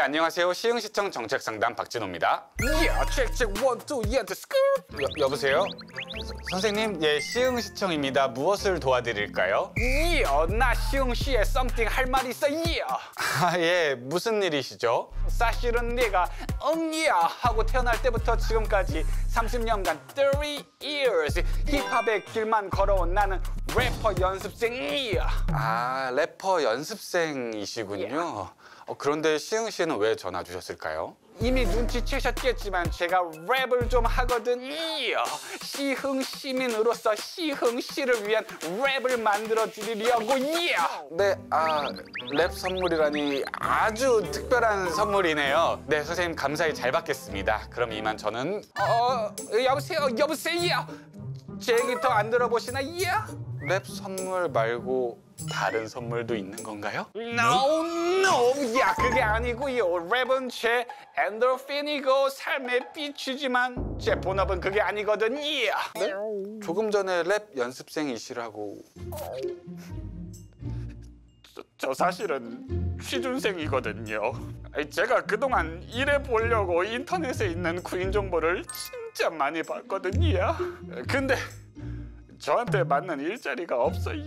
네, 안녕하세요. 시흥시청 정책상담 박진호입니다. 야, check check one two yeah skrrt. 여, 여보세요? 서- 선생님, 예, 시흥시청입니다. 무엇을 도와드릴까요? 야, 나 시흥시에 something 할 말 있어. 야, 아, 예, 무슨 일이시죠? 사실은 내가 응야 하고 태어날 때부터 지금까지 30년간 30 years 힙합의 길만 걸어온 나는 래퍼 연습생이야. 아, 래퍼 연습생이시군요. 어, 그런데 시흥시에는 왜 전화 주셨을까요? 이미 눈치채셨겠지만 제가 랩을 좀 하거든요. 시흥 시민으로서 시흥시를 위한 랩을 만들어 드리려고요. 네, 아, 랩 선물이라니 아주 특별한 선물이네요. 네, 선생님 감사히 잘 받겠습니다. 그럼 이만 저는 어, 여보세요, 여보세요. 제 얘기 더 안 들어보시나? yo 랩 선물 말고 다른 선물도 있는 건가요? No, no, 야 그게 아니고 요. 랩은 제 엔돌핀이고 삶의 빛이지만 제 본업은 그게 아니거든요. 네? 조금 전에 랩 연습생이시라고 저, 저 사실은 취준생이거든요. 제가 그동안 일해 보려고 인터넷에 있는 구인 정보를 진짜 많이 봤거든요. 근데 저한테 맞는 일자리가 없어요.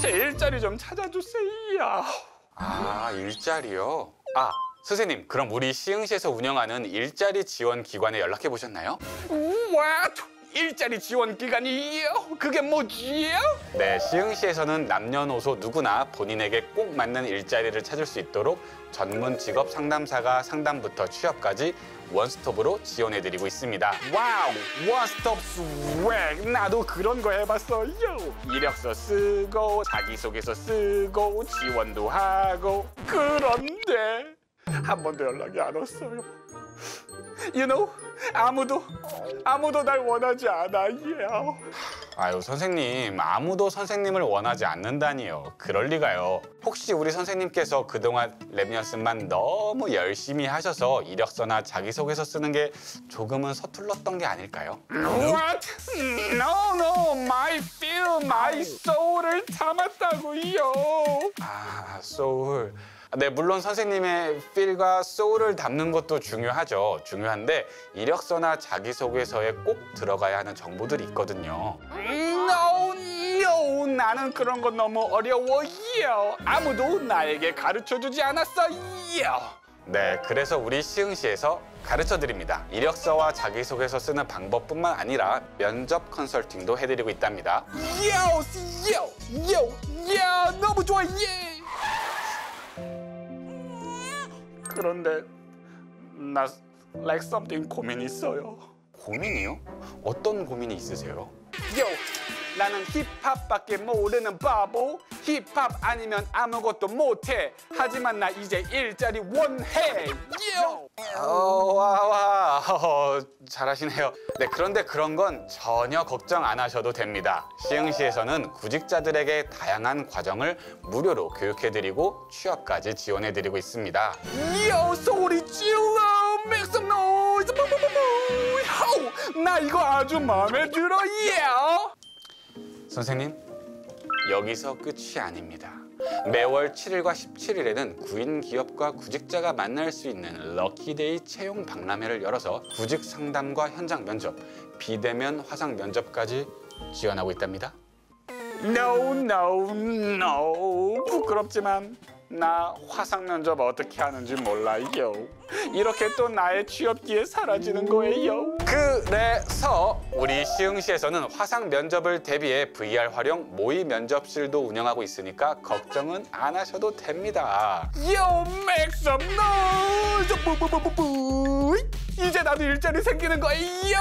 제 일자리 좀 찾아주세요. 아, 일자리요? 아, 선생님, 그럼 우리 시흥시에서 운영하는 일자리 지원 기관에 연락해 보셨나요? 우와, 일자리 지원 기관이요? 그게 뭐지요? 네, 시흥시에서는 남녀노소 누구나 본인에게 꼭 맞는 일자리를 찾을 수 있도록 전문 직업 상담사가 상담부터 취업까지 원스톱으로 지원해 드리고 있습니다. 와우, 원스톱 swag. 나도 그런 거 해봤어요. 이력서 쓰고 자기소개서 쓰고 지원도 하고 그런데 한 번도 연락이 안 왔어요. You know, 아무도 아무도 날 원하지 않아요. 아유, 선생님, 아무도 선생님을 원하지 않는다니요. 그럴 리가요. 혹시 우리 선생님께서 그동안 랩 연습만 너무 열심히 하셔서 이력서나 자기소개서 쓰는 게 조금은 서툴렀던 게 아닐까요? What? No, no, my feel, my soul을 담았다고요. 아, 소울. 네, 물론 선생님의 필과 소울을 담는 것도 중요하죠. 중요한데 이력서나 자기소개서에 꼭 들어가야 하는 정보들이 있거든요. No, no, 나는 그런 거 너무 어려워요. 아무도 나에게 가르쳐 주지 않았어요. 네, 그래서 우리 시흥시에서 가르쳐 드립니다. 이력서와 자기소개서 쓰는 방법뿐만 아니라 면접 컨설팅도 해드리고 있답니다. 요, 요, 요, 요, 너무 좋아, 예. 그런데 나 like something 고민 있어요. 고민이요? 어떤 고민이 있으세요? 요, 나는 힙합밖에 모르는 바보. 힙합 아니면 아무것도 못해. 하지만 나 이제 일자리 원해. 요. 어, 와, 와, 어, 잘하시네요. 네, 그런데 그런 건 전혀 걱정 안 하셔도 됩니다. 시흥시에서는 구직자들에게 다양한 과정을 무료로 교육해드리고 취업까지 지원해드리고 있습니다. 요 소리 질러 make some noise! 나 이거 아주 마음에 들어 요 선생님, 여기서 끝이 아닙니다. 매월 7일과 17일에는 구인 기업과 구직자가 만날 수 있는 럭키데이 채용 박람회를 열어서 구직 상담과 현장 면접, 비대면 화상 면접까지 지원하고 있답니다. No no no 부끄럽지만 나 화상 면접 어떻게 하는지 몰라요. 이렇게 또 나의 취업기에 사라지는 거예요. 그래서 우리 시흥시에서는 화상 면접을 대비해 VR 활용 모의 면접실도 운영하고 있으니까 걱정은 안 하셔도 됩니다. Yo make some noise. 이제 나도 일자리 생기는 거예요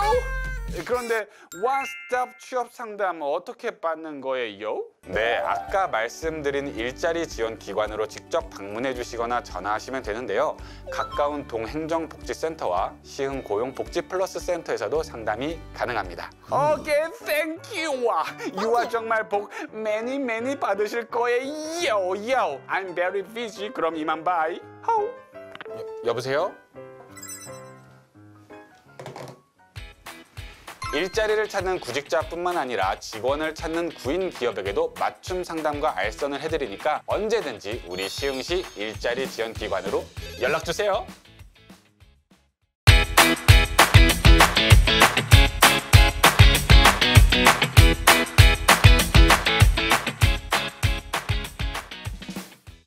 그런데 원스톱 취업 상담 어떻게 받는 거예요? 네, 아까 말씀드린 일자리 지원 기관으로 직접 방문해 주시거나 전화하시면 되는데요. 가까운 동행정복지센터와 시흥 고용복지 플러스 센터에서도 상담이 가능합니다. 오케이, thank you. 와, 유아 정말 복 many many 받으실 거예요. Yo, I'm very busy. 그럼 이만 bye. 호. 여보세요? 일자리를 찾는 구직자뿐만 아니라 직원을 찾는 구인 기업에게도 맞춤 상담과 알선을 해드리니까 언제든지 우리 시흥시 일자리 지원 기관으로 연락 주세요.